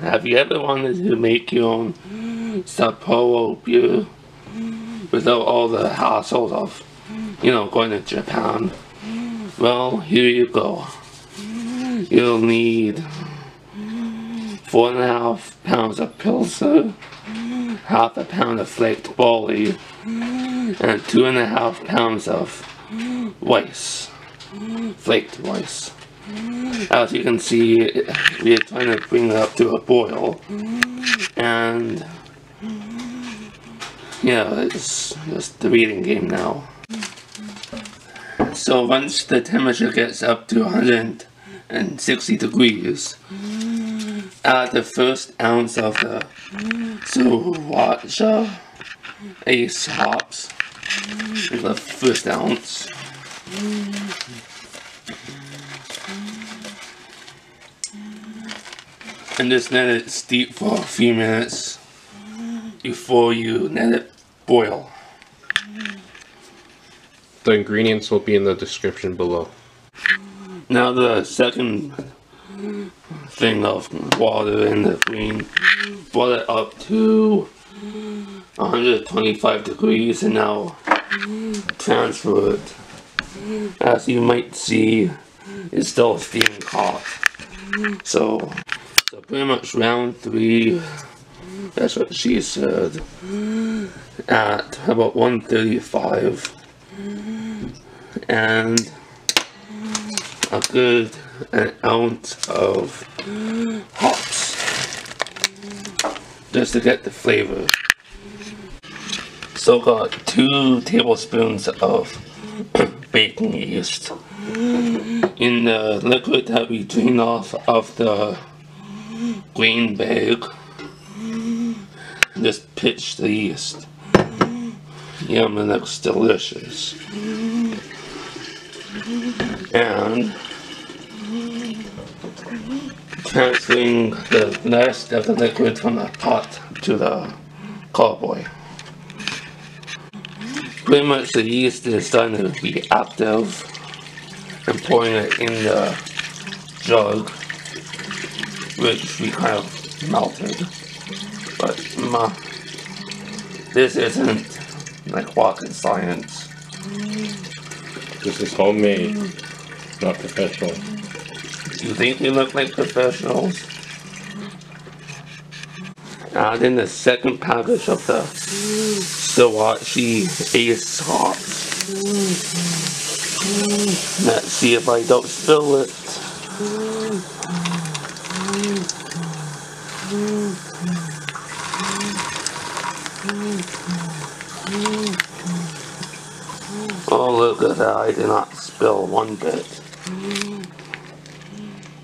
have you ever wanted to make your own Sapporo beer without all the hassles of, you know, going to Japan? Well, here you go. You'll need four and a half pounds of Pilsner, half a pound of flaked barley, and two and a half pounds of rice, flaked rice. As you can see, we're trying to bring it up to a boil, and yeah, it's just the reading game now. So once the temperature gets up to 160 degrees, add the first ounce of the Sorachi Ace hops, the first ounce. And just let it steep for a few minutes before you let it boil. The ingredients will be in the description below. Now the second thing of water in the green, boil it up to 125 degrees and now transfer it. As you might see, it's still steaming hot. So, so pretty much round three, that's what she said, at about 135 and a good an ounce of hops. Just to get the flavor. So got two tablespoons of baking yeast. In the liquid that we drain off of the green bag. Just pitch the yeast. Yum, it looks delicious. And transferring the rest of the liquid from the pot to the carboy. Pretty much the yeast is starting to be active and pouring it in the jug which we kind of melted. But ma, this isn't like rocket science. This is homemade, not professional. You think we look like professionals? Add in the second package of the Sorachi Ace hops. Let's see if I don't spill it. Oh, look at that. I did not spill one bit.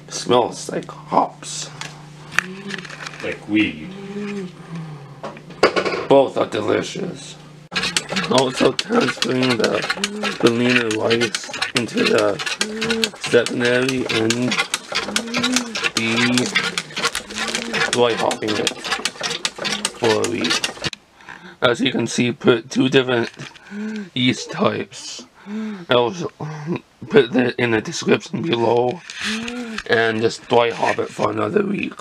smells like hops. Like weed. Both are delicious. Also transferring the Berliner rice into the secondary and the dry hopping it for a week. As you can see, put two different yeast types. I'll put that in the description below and just dry hop it for another week.